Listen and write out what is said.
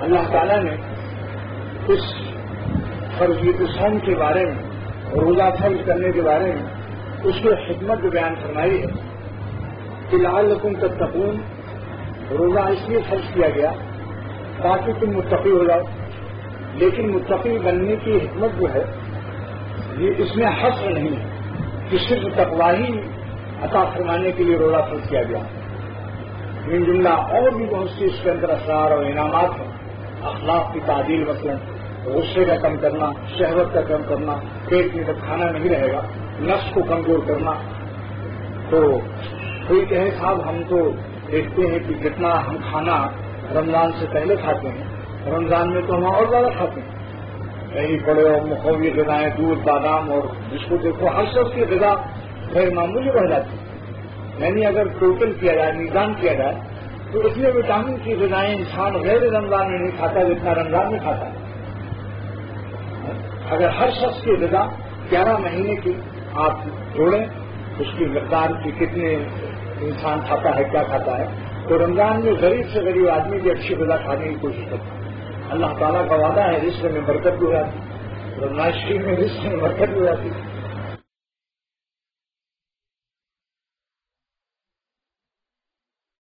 اللہ تعالیٰ نے اس فرضیت سوم کے بارے میں روزہ فرض کرنے کے بارے میں اس کی حکمت بیان فرمائی ہے کہ لال رقم تک تقون روزہ اس لیے فرض کیا گیا تاکہ تم متقی ہو جاؤ۔ لیکن متقی بننے کی حکمت جو ہے، یہ اس میں حسر نہیں ہے کہ صرف تقواہی عطا فرمانے کے لیے روزہ فرض کیا گیا۔ ان جملہ اور بھی بہت سی اس کے اندر اثرار اور انعامات ہیں۔ اخلاق کی تعدیل مثلاً غصے کا کم کرنا، شہوت کا کم کرنا، پیٹ میں جب کھانا نہیں رہے گا، نفس کو کمزور کرنا۔ تو کوئی کہے صاحب، ہم تو دیکھتے ہیں کہ جتنا ہم کھانا رمضان سے پہلے کھاتے ہیں، رمضان میں تو ہم اور زیادہ کھاتے ہیں۔ کہیں بڑے اور مقوی غذائیں، دودھ، بادام اور جس کو دیکھو، ہر شخص کی غذا غیر معمولی بڑھ جاتی ہے۔ یعنی اگر ٹوٹل کیا جائے، نظام کیا جائے تو اس لیے وٹامن کی غذائیں انسان غیر رمضان میں نہیں کھاتا جتنا رمضان میں کھاتا ہے۔ اگر ہر شخص کی غذا گیارہ مہینے کی آپ جوڑیں، اس کی مقدار کی کتنے انسان کھاتا ہے، کیا کھاتا ہے، تو رمضان میں غریب سے غریب آدمی کی اچھی غذا کھانے کی کوشش کرتا ہے۔ اللہ تعالیٰ کا وعدہ ہے رشتے میں برکت بھی ہو جاتی۔ رمضان شریف میں رشتے میں برکت بھی ہو جاتی۔